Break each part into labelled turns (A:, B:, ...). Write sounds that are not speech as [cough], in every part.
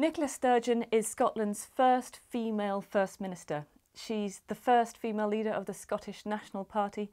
A: Nicola Sturgeon is Scotland's first female First Minister. She's the first female leader of the Scottish National Party,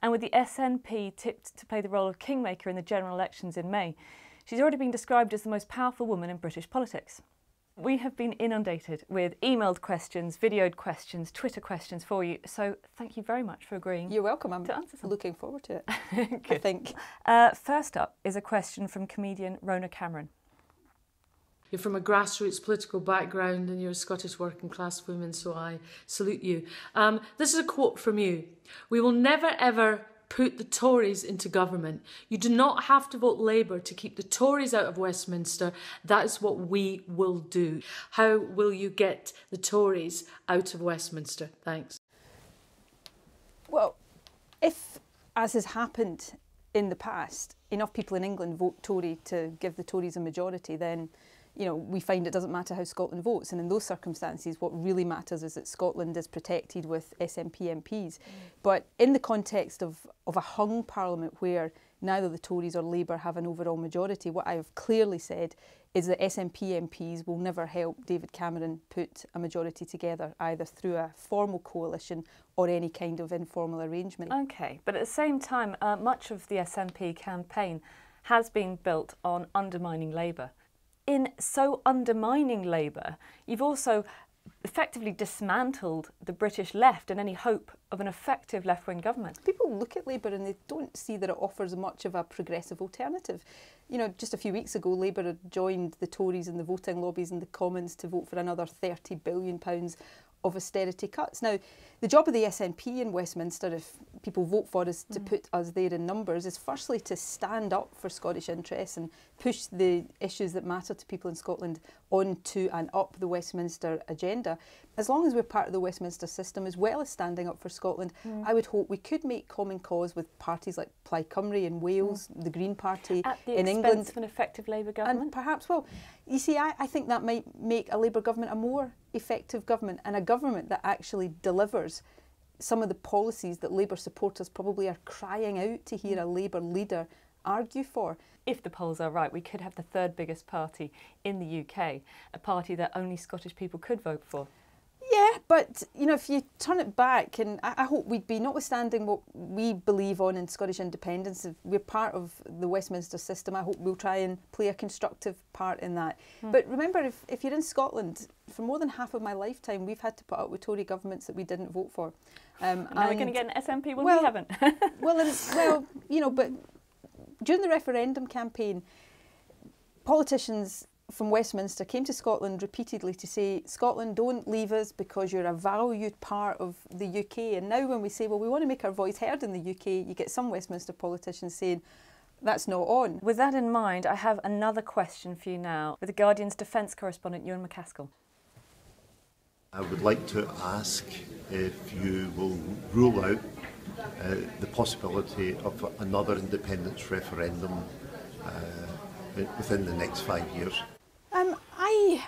A: and with the SNP tipped to play the role of kingmaker in the general elections in May, she's already been described as the most powerful woman in British politics. We have been inundated with emailed questions, videoed questions, Twitter questions for you. So thank you very much for agreeing.
B: You're welcome. I'm
A: to answer some.
B: looking forward to it. [laughs] I think.
A: Uh, first up is a question from comedian Rhona Cameron.
C: You're from a grassroots political background and you're a Scottish working class woman, so I salute you. Um, this is a quote from you We will never ever put the Tories into government. You do not have to vote Labour to keep the Tories out of Westminster. That is what we will do. How will you get the Tories out of Westminster? Thanks.
B: Well, if, as has happened in the past, enough people in England vote Tory to give the Tories a majority, then you know, we find it doesn't matter how Scotland votes. And in those circumstances, what really matters is that Scotland is protected with SNP MPs. Mm. But in the context of, of a hung parliament where neither the Tories or Labour have an overall majority, what I have clearly said is that SNP MPs will never help David Cameron put a majority together, either through a formal coalition or any kind of informal arrangement.
A: Okay, but at the same time, uh, much of the SNP campaign has been built on undermining Labour in so undermining Labour, you've also effectively dismantled the British left and any hope of an effective left wing government.
B: People look at Labour and they don't see that it offers much of a progressive alternative. You know, just a few weeks ago, Labour joined the Tories in the voting lobbies in the Commons to vote for another £30 billion of austerity cuts. Now, the job of the SNP in Westminster, if people vote for us to mm. put us there in numbers, is firstly to stand up for Scottish interests and push the issues that matter to people in Scotland onto and up the Westminster agenda. As long as we're part of the Westminster system, as well as standing up for Scotland, mm. I would hope we could make common cause with parties like Plaid Cymru in Wales, mm. the Green Party
A: in
B: England.
A: of an effective Labour government?
B: And perhaps, well, you see, I, I think that might make a Labour government a more effective government and a government that actually delivers some of the policies that Labour supporters probably are crying out to hear a mm. Labour leader argue for.
A: If the polls are right, we could have the third biggest party in the UK, a party that only Scottish people could vote for.
B: But you know, if you turn it back, and I, I, hope we'd be, notwithstanding what we believe on in Scottish independence, if we're part of the Westminster system, I hope we'll try and play a constructive part in that. Mm. But remember, if, if you're in Scotland, for more than half of my lifetime, we've had to put up with Tory governments that we didn't vote for.
A: Um, now we're going to get an SNP when well, we haven't. [laughs]
B: well, and, well, you know, but [laughs] during the referendum campaign, politicians from Westminster came to Scotland repeatedly to say, Scotland, don't leave us because you're a valued part of the UK. And now, when we say, well, we want to make our voice heard in the UK, you get some Westminster politicians saying, that's not on.
A: With that in mind, I have another question for you now with the Guardian's defence correspondent, Ewan MacAskill.
D: I would like to ask if you will rule out uh, the possibility of another independence referendum uh, within the next five years.
B: Um, I,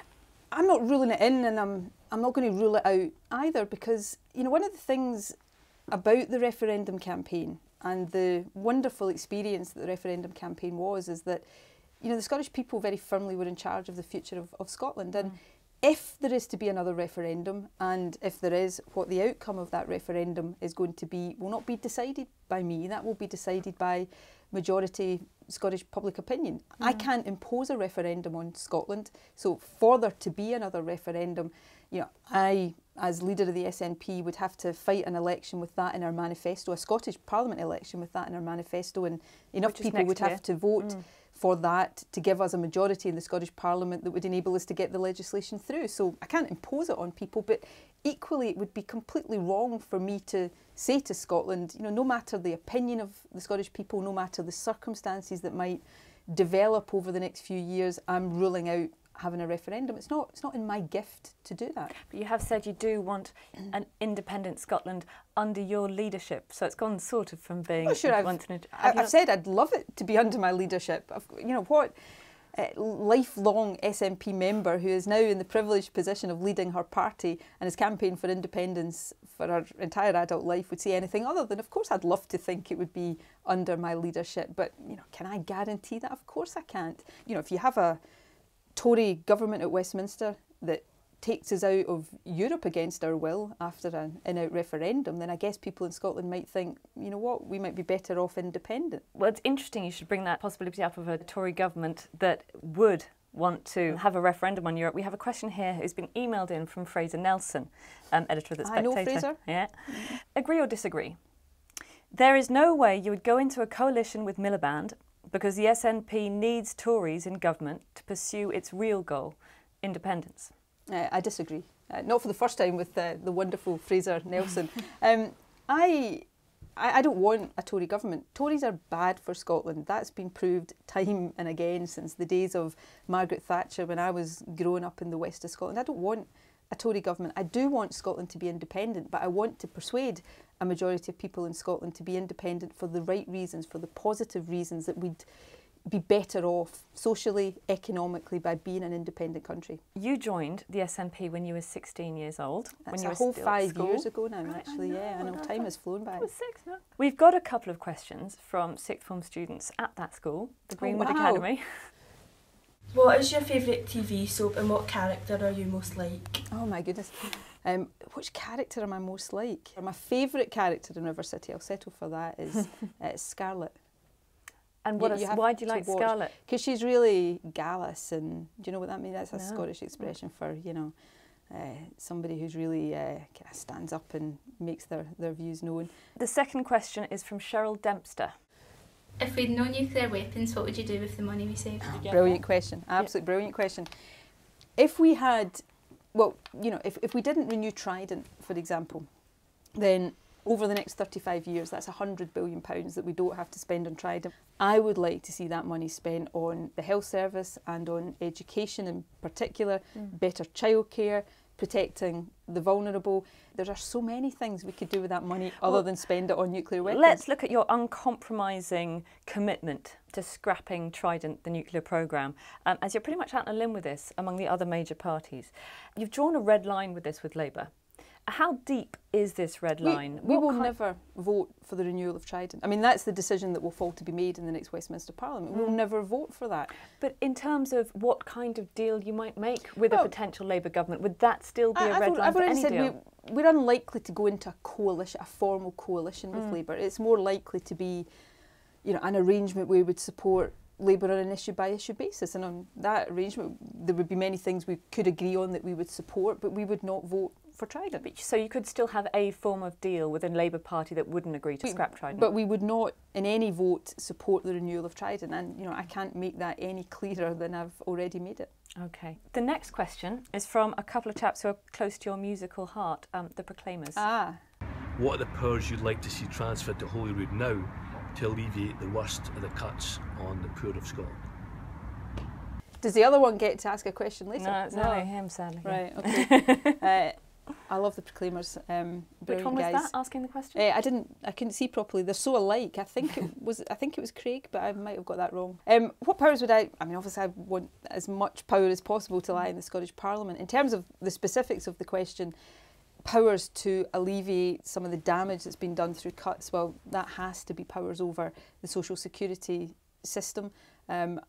B: I'm not ruling it in, and I'm I'm not going to rule it out either because you know one of the things about the referendum campaign and the wonderful experience that the referendum campaign was is that you know the Scottish people very firmly were in charge of the future of, of Scotland and. Mm. If there is to be another referendum, and if there is, what the outcome of that referendum is going to be will not be decided by me. That will be decided by majority Scottish public opinion. Mm. I can't impose a referendum on Scotland. So for there to be another referendum, you know, I, as leader of the SNP, would have to fight an election with that in our manifesto, a Scottish Parliament election with that in our manifesto, and enough Which people would year. have to vote mm. For that to give us a majority in the Scottish Parliament that would enable us to get the legislation through. So I can't impose it on people, but equally it would be completely wrong for me to say to Scotland, you know, no matter the opinion of the Scottish people, no matter the circumstances that might develop over the next few years, I'm ruling out having a referendum. It's not it's not in my gift to do that.
A: But you have said you do want [clears throat] an independent Scotland under your leadership. So it's gone sort of from being.
B: Oh, sure, I've, I've, I've said I'd love it to be [laughs] under my leadership. I've, you know what uh, lifelong SNP member who is now in the privileged position of leading her party and has campaigned for independence for her entire adult life would say anything other than, of course, I'd love to think it would be under my leadership. But, you know, can I guarantee that? Of course I can't. You know, if you have a Tory government at Westminster that takes us out of Europe against our will after an in out referendum, then I guess people in Scotland might think, you know what, we might be better off independent.
A: Well, it's interesting you should bring that possibility up of a Tory government that would want to have a referendum on Europe. We have a question here who's been emailed in from Fraser Nelson, um, editor of The Spectator.
B: I know Fraser.
A: Yeah. Agree or disagree? There is no way you would go into a coalition with Miliband because the SNP needs Tories in government to pursue its real goal, independence.
B: Uh, I disagree. Uh, not for the first time with uh, the wonderful Fraser Nelson. [laughs] um, I, I I don't want a Tory government. Tories are bad for Scotland. That's been proved time and again since the days of Margaret Thatcher when I was growing up in the west of Scotland. I don't want a Tory government. I do want Scotland to be independent, but I want to persuade a majority of people in Scotland to be independent for the right reasons, for the positive reasons that we'd be better off socially, economically by being an independent country.
A: You joined the SNP when you were 16 years old.
B: That's
A: when you
B: a
A: were
B: whole five years ago now,
A: Right, I
B: actually. yeah, I
A: know,
B: know
A: I
B: time has flown by.
A: Was six, no? We've got a couple of questions from sixth form students at that school, the oh, Greenwood oh,
B: wow.
A: Academy. [laughs]
E: What is your favourite TV soap and what character are you most like?
B: Oh my goodness. Um, which character am I most like? My favourite character in River City, I'll settle for that, is [laughs] uh, Scarlet.
A: And what
B: You-
A: is,
B: you have
A: why do you like
B: watch.
A: Scarlet?
B: Because she's really gallus, and do you know what that means? That's a
A: No.
B: Scottish expression for, you know, uh, somebody who's really uh, kind of stands up and makes their, their views known.
A: The second question is from Cheryl Dempster.
F: If we had no nuclear weapons, what would you do with the money we saved?
B: Ah, brilliant question. Absolute brilliant question. If we had, well, you know, if, if we didn't renew Trident, for example, then over the next 35 years, that's 100 billion pounds that we don't have to spend on Trident. I would like to see that money spent on the health service and on education in particular, mm. better childcare, protecting the vulnerable. There are so many things we could do with that money other
A: Well,
B: than spend it on nuclear weapons.
A: Let's look at your uncompromising commitment to scrapping Trident, the nuclear programme, um, as you're pretty much out on a limb with this among the other major parties. You've drawn a red line with this with Labour. How deep is this red line?
B: We,
A: What
B: will never vote for the renewal of Trident. I mean, that's the decision that will fall to be made in the next Westminster Parliament. We'll never vote for that.
A: But in terms of what kind of deal you might make with a potential Labour government, would that still be
B: I-
A: a
B: I've,
A: red
B: al-
A: line
B: I've
A: for any
B: said
A: deal?
B: we, we're unlikely to go into a coalition, a formal coalition
A: Mm.
B: with Labour. It's more likely to be, you know, an arrangement where we would support Labour on an issue by issue basis, and on that arrangement, there would be many things we could agree on that we would support, but we would not vote for Trident.
A: But- So you could still have a form of deal with a Labour Party that wouldn't agree to
B: We-
A: scrap Trident.
B: But we would not, in any vote, support the renewal of Trident, and you know, I can't make that any clearer than I've already made it.
A: Okay. The next question is from a couple of chaps who are close to your musical heart, um, the Proclaimers.
B: Ah,
G: What are the powers you'd like to see transferred to Holyrood now to alleviate the worst of the cuts on the poor of Scotland?
B: does the other one get to ask a question later?
A: no, it's only him, sadly.
B: Right. Okay. [laughs] uh, I love the Proclaimers. Um,
A: Which
B: brilliant
A: one was
B: guys.
A: that? Asking the question.
B: Uh, I didn't. I couldn't see properly. They're so alike. I think it was. I think it was Craig, but I might have got that wrong. Um, what powers would I? I mean, obviously, I want as much power as possible to lie in the Scottish Parliament. In terms of the specifics of the question, powers to alleviate some of the damage that's been done through cuts. Well, that has to be powers over the social security system. Um,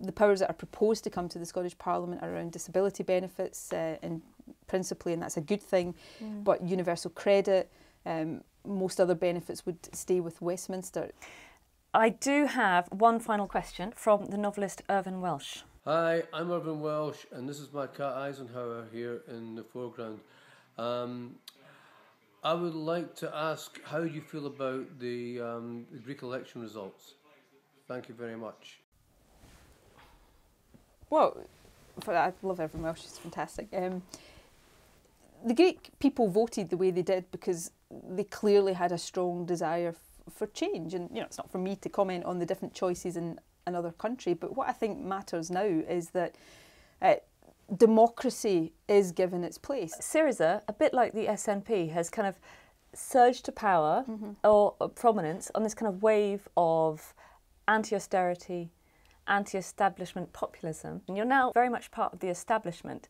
B: the powers that are proposed to come to the Scottish Parliament are around disability benefits, uh, and principally, and that's a good thing. But universal credit, um, most other benefits would stay with Westminster.
A: I do have one final question from the novelist Irvine Welsh.
H: Hi, I'm Irvine Welsh, and this is my cat Eisenhower here in the foreground. Um, I would like to ask how you feel about the, um, the Greek election results. Thank you very much.
B: Well, I love Irvine Welsh. she's fantastic. Um, the Greek people voted the way they did because they clearly had a strong desire for change. And, you know, it's not for me to comment on the different choices in another country, but what I think matters now is that uh, democracy is given its place.
A: Syriza, a bit like the SNP, has kind of surged to power or uh, prominence on this kind of wave of anti-austerity, anti-establishment populism. And you're now very much part of the establishment.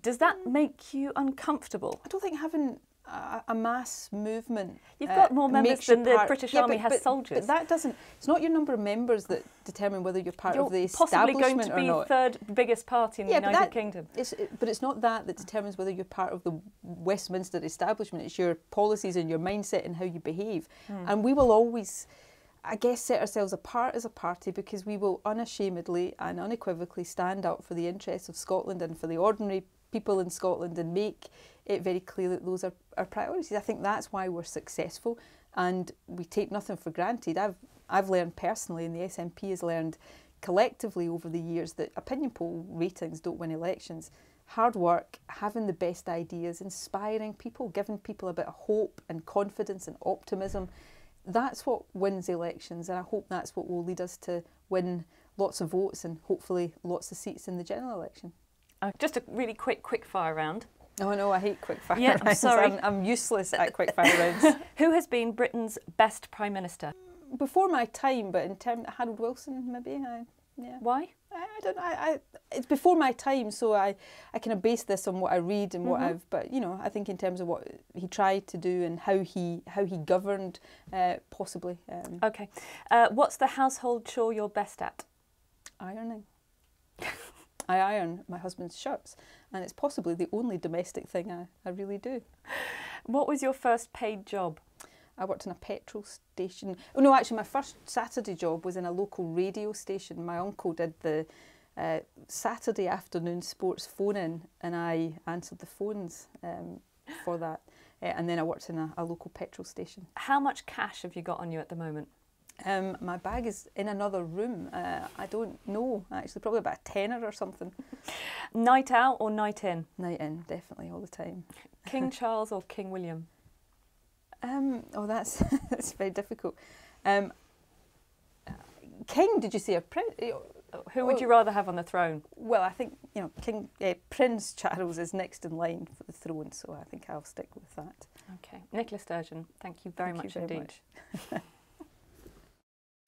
A: Does that make you uncomfortable?
B: I don't think having a, a mass movement.
A: You've got more members than the
B: part-
A: British
B: Yeah,
A: Army
B: but-
A: has
B: but-
A: soldiers.
B: But that doesn't. It's not your number of members that determine whether you're part
A: You're
B: of the
A: possibly going to be
B: not.
A: third biggest party in the
B: Yeah, but
A: United
B: that-
A: Kingdom.
B: It's, it- but it's not that that determines whether you're part of the Westminster establishment. It's your policies and your mindset and how you behave.
A: Hmm.
B: And we will always, I guess, set ourselves apart as a party because we will unashamedly and unequivocally stand up for the interests of Scotland and for the ordinary people in Scotland and make it very clear that those are our priorities. I think that's why we're successful and we take nothing for granted. I've I've learned personally and the SNP has learned collectively over the years that opinion poll ratings don't win elections. Hard work, having the best ideas, inspiring people, giving people a bit of hope and confidence and optimism, that's what wins elections. And I hope that's what will lead us to win lots of votes and hopefully lots of seats in the general election.
A: Uh, just a really quick quick fire round.
B: Oh no, I hate quick fire
A: Yeah, I'm
B: rounds.
A: sorry.
B: I'm, I'm useless at quick fire rounds. [laughs]
A: Who has been Britain's best Prime Minister?
B: Before my time, but in terms Harold Wilson, maybe. I, yeah.
A: Why?
B: I, I don't. I, I. It's before my time, so I. I kind of base this on what I read and what
A: Mhm.
B: I've. But you know, I think in terms of what he tried to do and how he how he governed, uh, possibly um,
A: Okay. Uh, what's the household chore you're best at?
B: ironing. I iron my husband's shirts, and it's possibly the only domestic thing I, I really do.
A: What was your first paid job?
B: I worked in a petrol station. Oh no, actually, my first Saturday job was in a local radio station. My uncle did the uh, Saturday afternoon sports phone in, and I answered the phones um, for that. Uh, and then I worked in a, a local petrol station.
A: How much cash have you got on you at the moment?
B: Um, my bag is in another room. Uh, I don't know, actually, probably about a tenner or something. [laughs]
A: Night out or night in?
B: Night in, definitely, all the time. [laughs]
A: King [laughs] Charles or King William?
B: Um, oh, that's that's very difficult. Um, King, did you say a prince?
A: Who would you rather have on the throne?
B: Well, I think you know King uh, Prince Charles is next in line for the throne, so I think I'll stick with that.
A: Okay. Nicola Sturgeon, thank you very
B: Thank
A: much
B: you very
A: indeed.
B: much.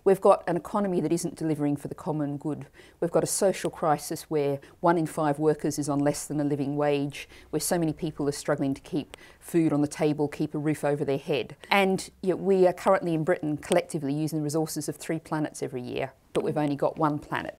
I: We've got an economy that isn't delivering for the common good. We've got a social crisis where one in five workers is on less than a living wage, where so many people are struggling to keep food on the table, keep a roof over their head. And yet we are currently in Britain collectively using the resources of three planets every year, but we've only got one planet.